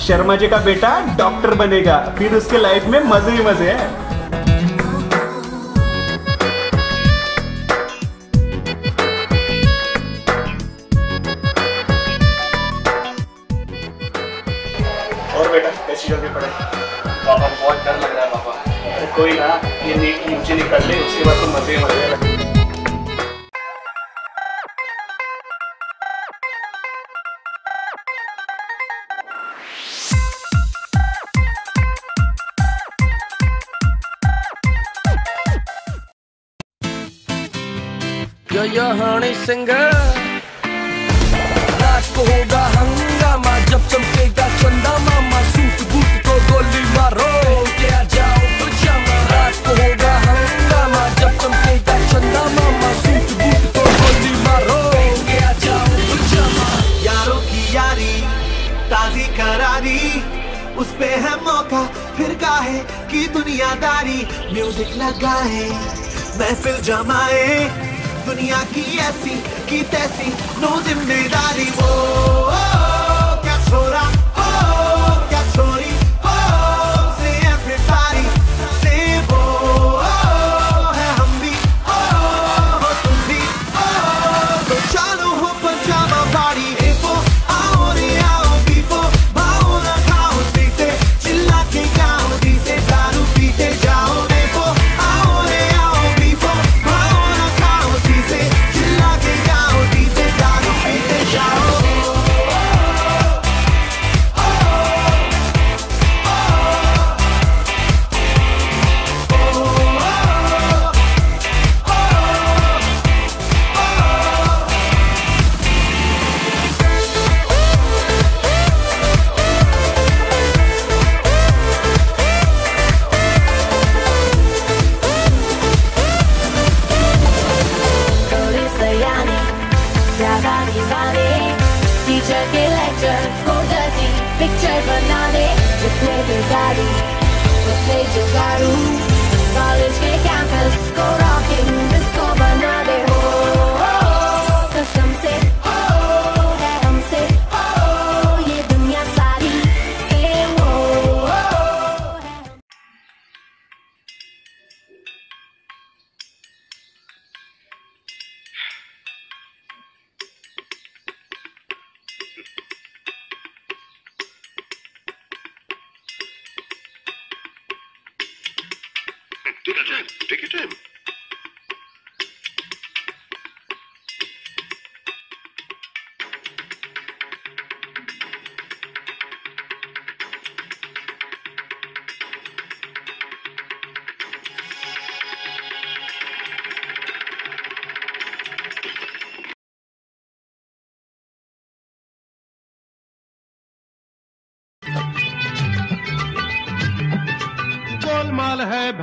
शर्मा जी का बेटा डॉक्टर बनेगा। फिर उसके लाइफ में मज़े ही मज़े हैं। और बेटा कैसी रही पापा बहुत डर लग रहा है, पापा। कोई ना, ये नीट नीचे निकल ले। Singer रात को होगा हंगामा, जब चमकेगा चंदा मामा सूट बूट को गोली मारो। के जाओ पजामा। रात को होगा हंगामा, जब चमकेगा चंदा मामा सूट बूट को गोली मारो। के जाओ पजामा। यारों की यारी, ताजी करारी, उस पे है मौका, फिर काहे की दुनियादारी। म्यूज़िक लगाए, महफिल जमाए दुनिया की ऐसी की तैसी नो ज़िम्मेदारी वो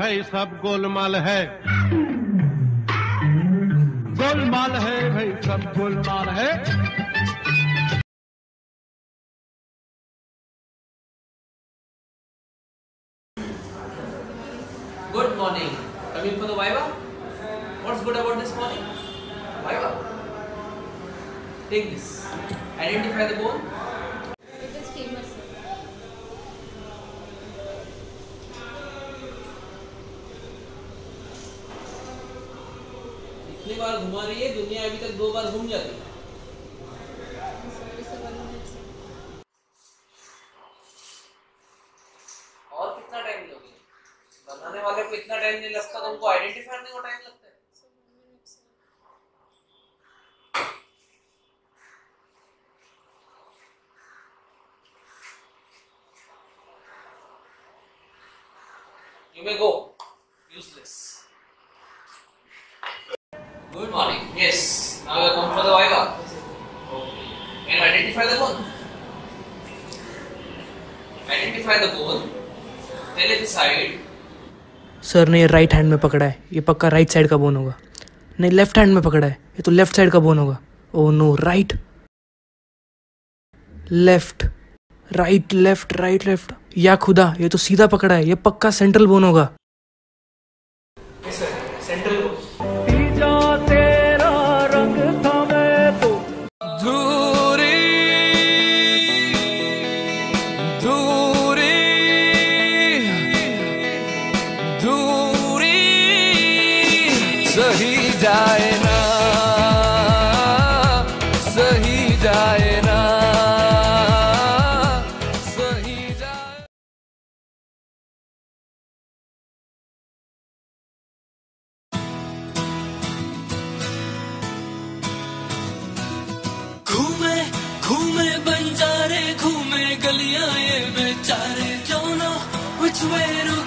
भाई सब गोलमाल है। गोलमाल है भाई सब गोलमाल है Good morning. Coming for the Viva? What's good about this morning? Viva. Take this. Identify the bone. It is famous. इतनी बार घुमा रही है दुनिया अभी तक दो बार घूम जाती है और कितना टाइम लोगे बनाने वाले को इतना टाइम नहीं लगता तुमको आइडेंटिफाई करने को टाइम लगता है You may go. Useless. Good morning. Yes. Now you come for the Viva. Can you identify the bone? Identify the bone. Tell its side. Sir ने ये राइट हैंड में पकड़ा है ये पक्का राइट साइड का बोन होगा नहीं लेफ़्ट हैंड में पकड़ा है ये तो लेफ़्ट साइड का बोन होगा ओ no right left right left right left या खुदा ये तो सीधा पकड़ा है ये पक्का सेंट्रल बोन होगा। suero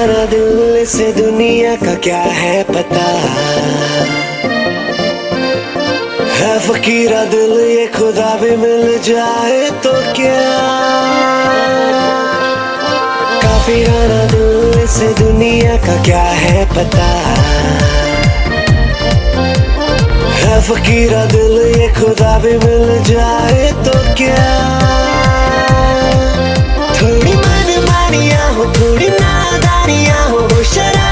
तुम्हारा दिल से दुनिया का क्या है पता? है फकीरा दिल, ये खुदा भी मिल जाए तो क्या? काफ़ी काफिराना दिल से दुनिया का क्या है पता? है फकीरा दिल, ये खुदा भी मिल जाए तो क्या? थोड़ी दानिया हो थोड़ी नादानिया हो शराब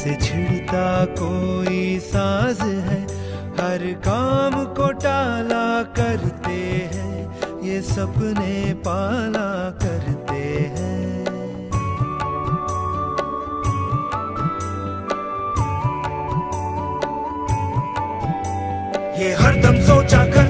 से छिड़ता कोई साज है, हर काम को टाला करते हैं, ये सपने पाला करते हैं। ये हरदम सोचा कर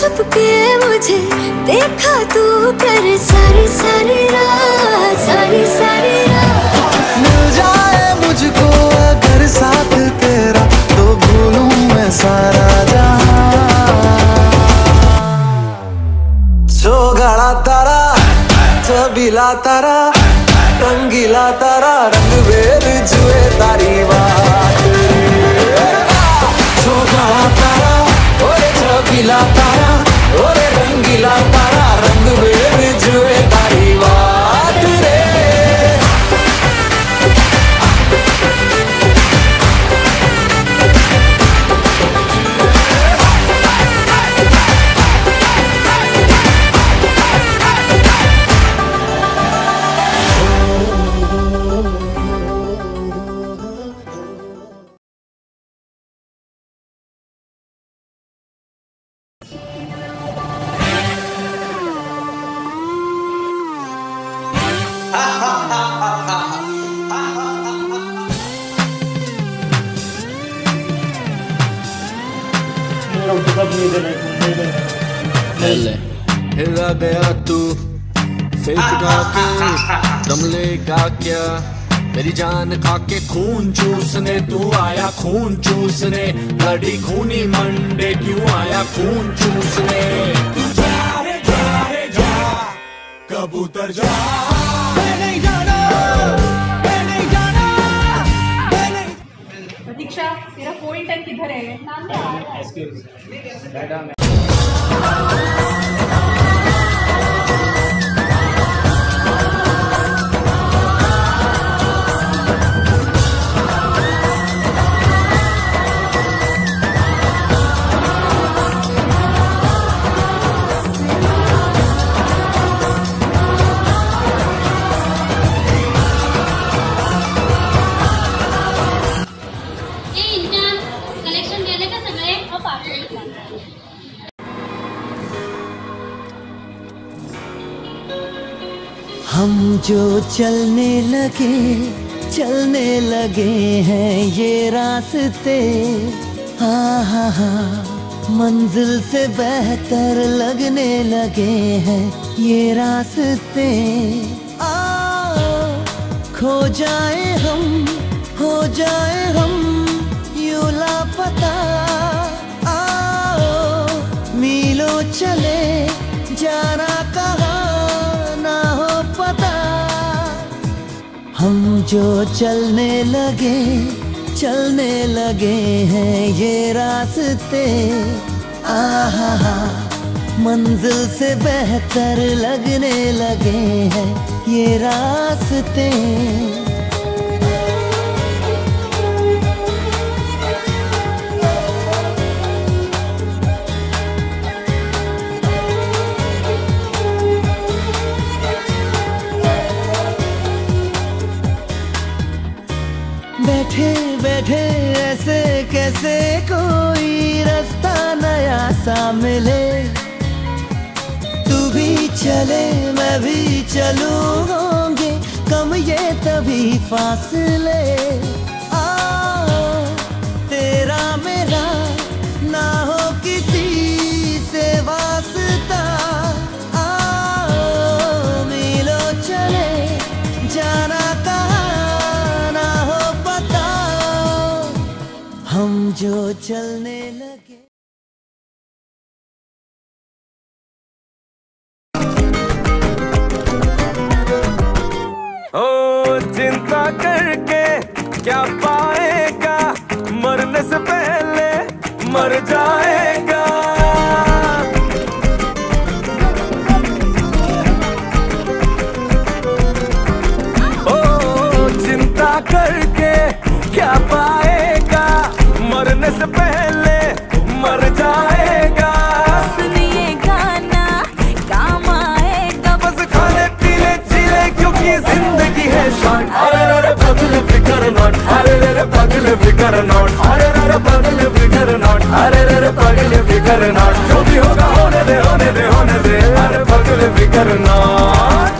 छुप छुप के मुझे, देखा तू कर सारी सारी रात सारी सारी रात मुझको अगर साथ तेरा तो सारा चोगाड़ा तारा रंगीला तारा, रंग बेर जुए तारी बात। चोगाड़ा तारा ओरे चबीला तारा। खून चूसने लड़ी खूनी मंडे क्यों आया खून चूसने? तू जा रे जा रे जा कबूतर जा। मैं नहीं जाना मैं नहीं जाना प्रतीक्षा तेरा फ़ोन टन किधर है नाम जो चलने लगे चलने लगे हैं ये रास्ते। हा हा हाँ मंजिल से बेहतर लगने लगे हैं ये रास्ते। आओ, खो जाए हम हो जाए हम, यू लापता। आओ, मीलों चले, जाना कहाँ? हम जो चलने लगे चलने लगे हैं ये रास्ते। आहा मंजिल से बेहतर लगने लगे हैं ये रास्ते। बैठे ऐसे कैसे कोई रास्ता नया सा मिले? तू भी चले, मैं भी चलूँ होंगे, कम ये तभी फासले। आओ तेरा मेरा, ना हो किसी से चले, जाना हम जो चलने लगे नॉट अरे अरे पगल फिकर नॉट अरे अरे पगल फिकर नॉट अरे अरे पगल फिकर नॉट जो भी होगा होने दे होने दे होने दे अरे पगल फिकर नॉट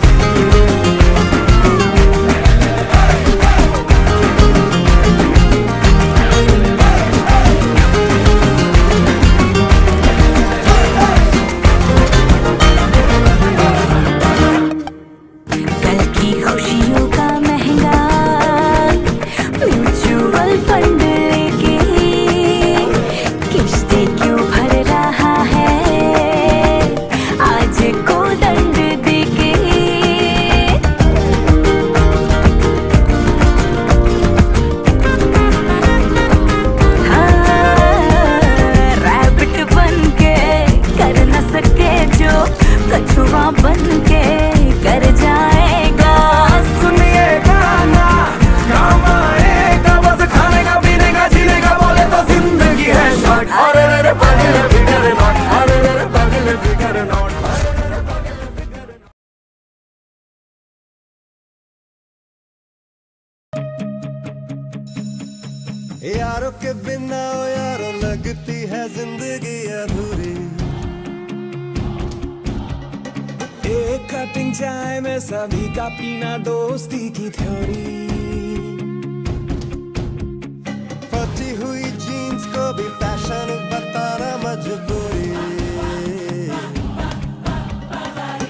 कटिंग चाय में सभी का पीना दोस्ती की थ्योरी फटी हुई जीन्स को भी फ़ैशन बताना मजबूरी।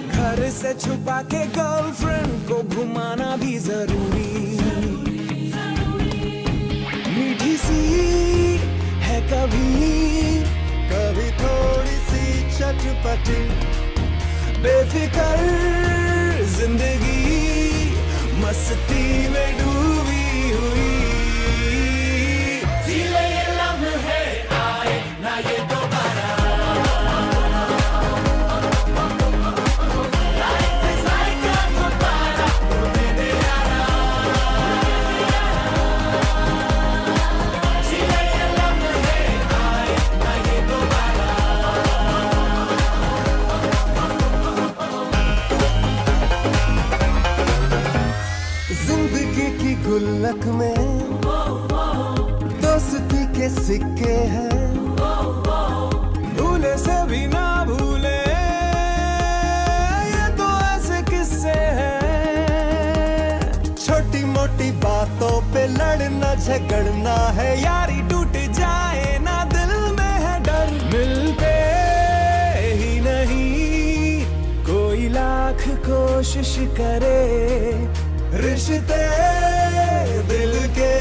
घर से छुपा के गर्लफ्रेंड को घुमाना भी ज़रूरी। मीठी सी है कभी कभी थोड़ी सी चटपटी। बेफिकर ज़िंदगी मस्ती में की गुल्लक में दोस्ती के सिक्के हैं। भूले से भी ना भूले, ये तो ऐसे किस्से हैं। छोटी मोटी बातों पे लड़ना, झगड़ना है, यारी टूट जाए ना, दिल में है डर। मिलते ही नहीं, कोई लाख कोशिश करे रिश्ते दिल के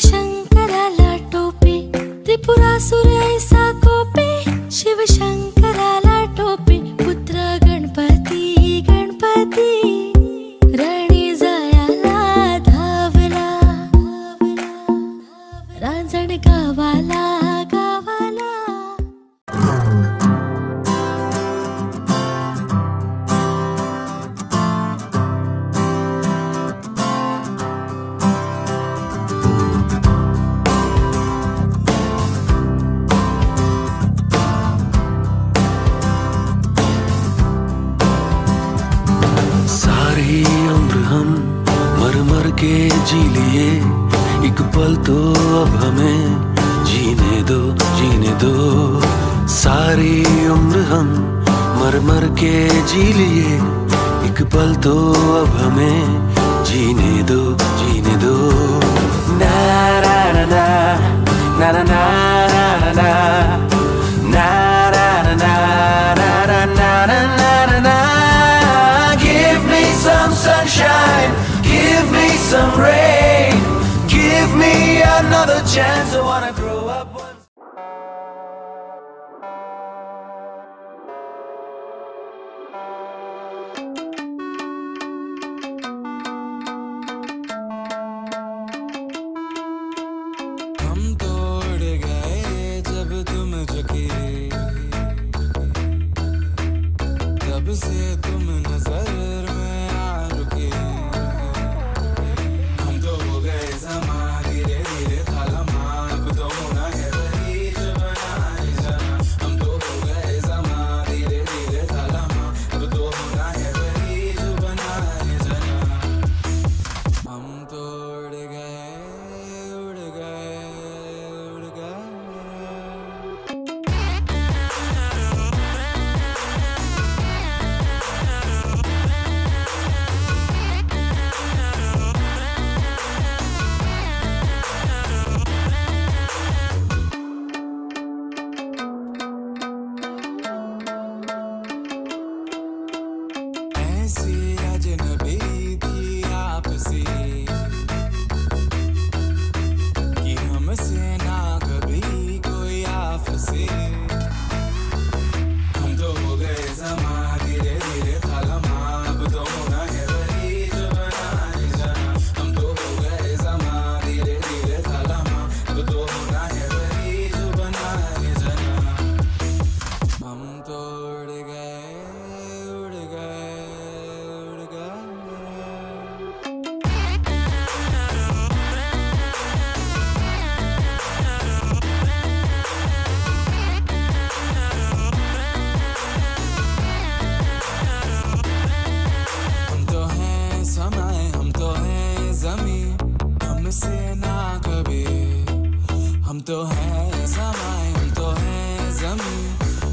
想 तो है समाई तो है जमी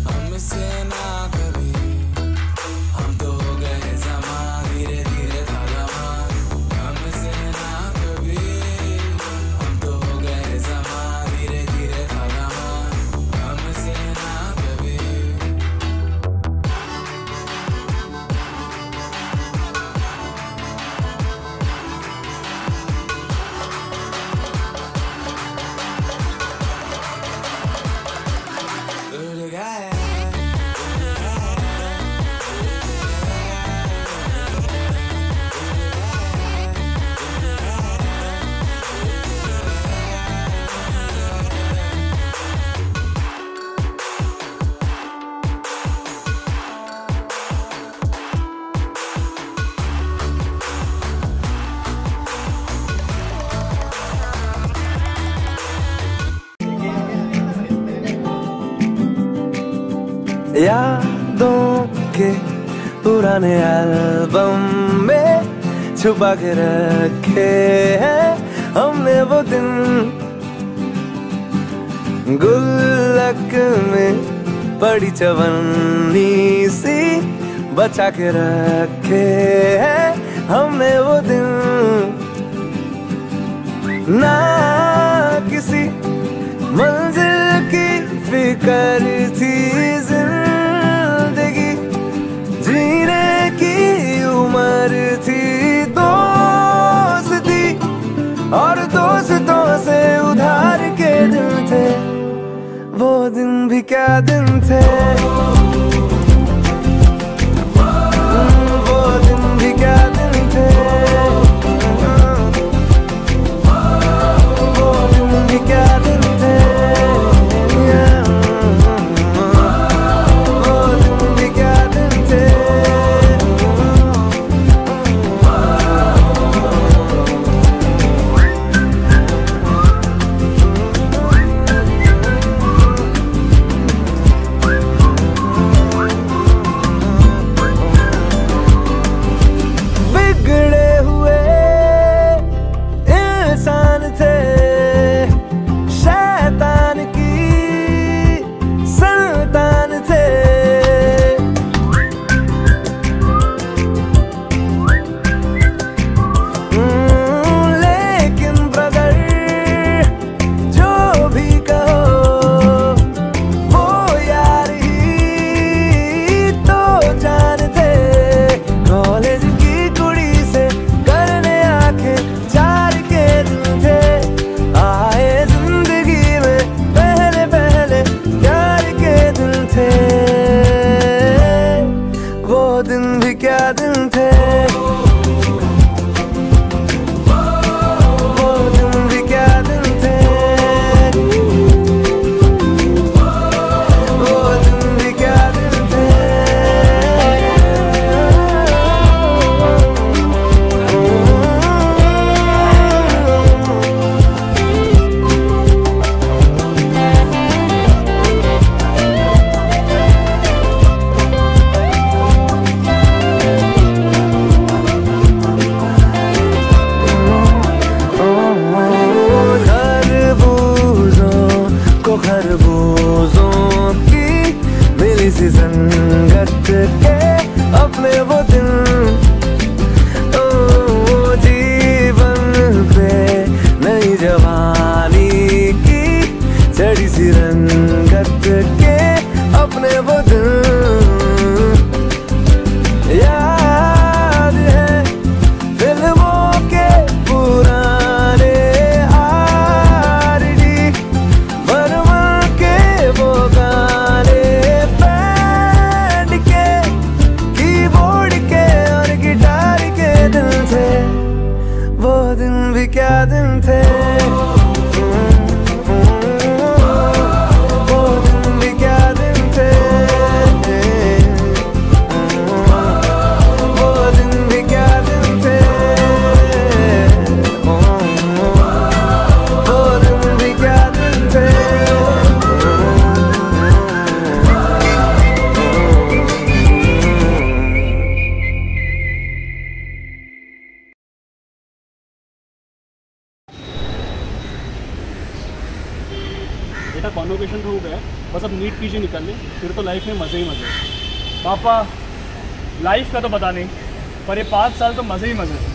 हमसे ना कर यादों के पुराने एल्बम में छुपा के रखे हैं हमने वो दिन। गुल्लक में बड़ी चवन्नी सी बचा के रखे हैं हमने वो दिन। ना किसी मंजिल की फिकर थी जिन उम्र थी दोस्ती, और दोस्तों से उधार के दिन थे? वो दिन भी क्या दिन थे? क्या दिन अब निकल लें फिर तो लाइफ में मज़े ही मज़े। पापा लाइफ का तो पता नहीं, पर ये पाँच साल तो मज़े ही मज़े